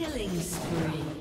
Killing spree.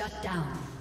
Shut down.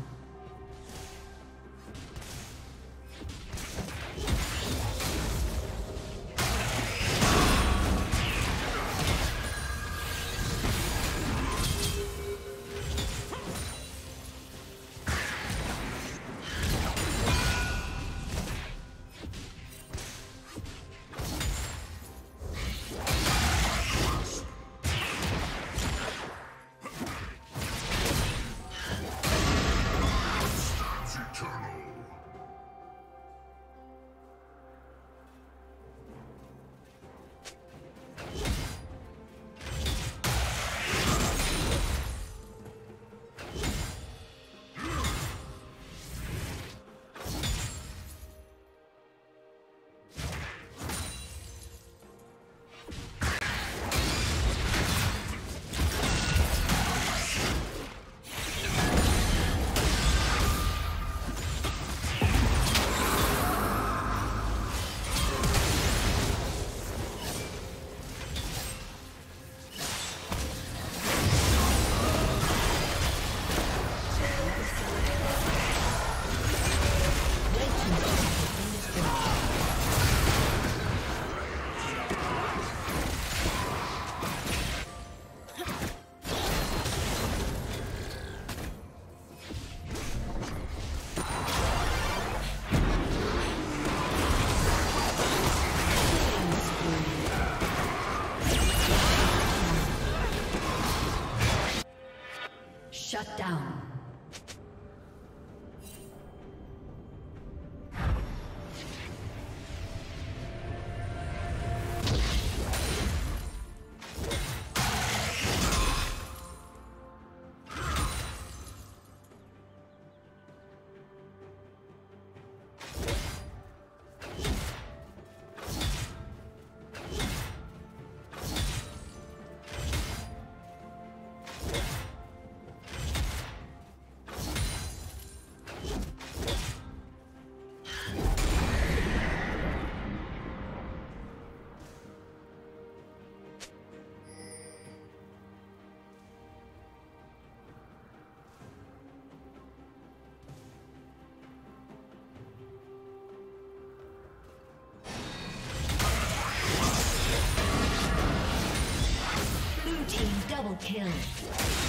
Double kill.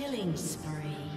Killing spree.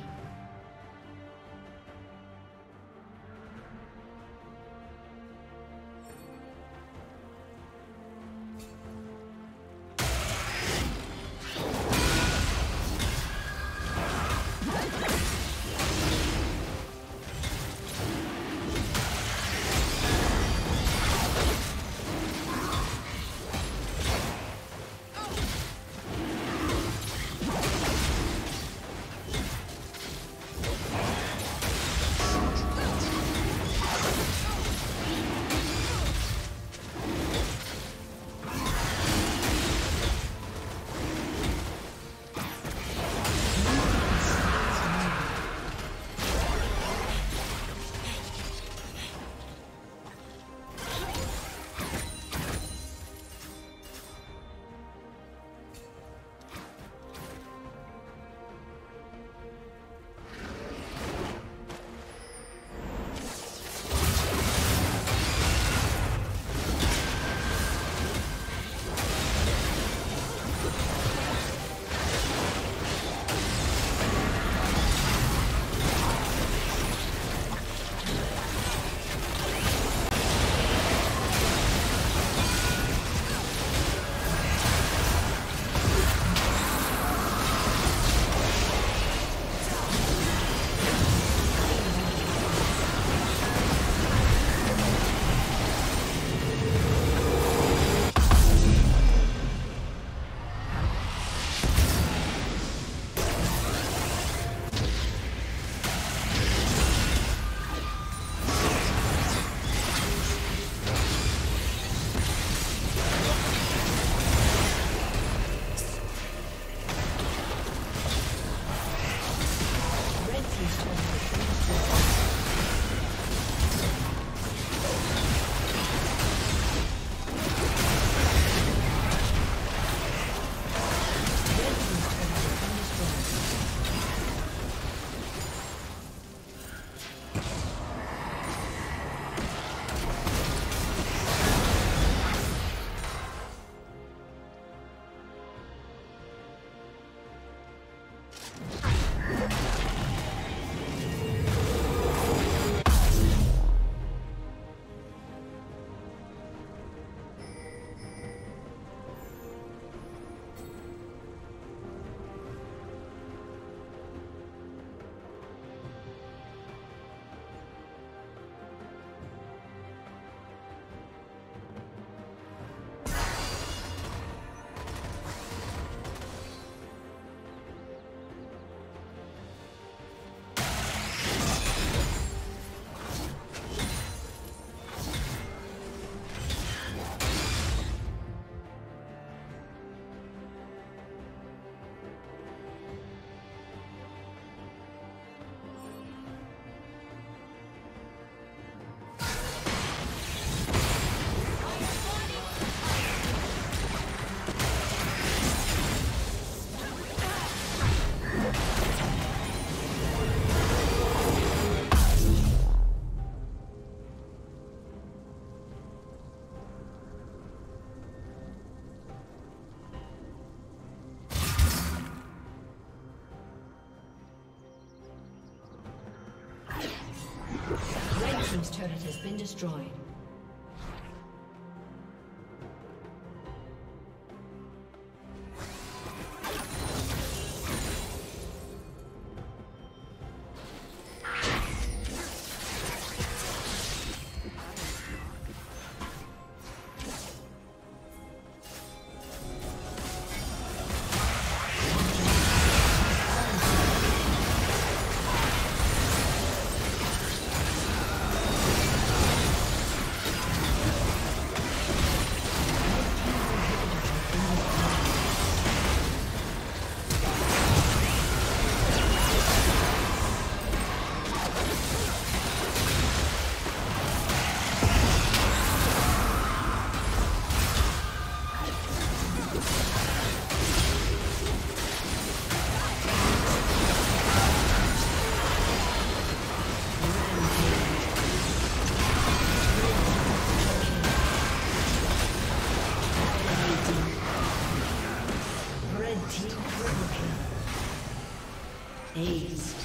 Destroyed. Aced.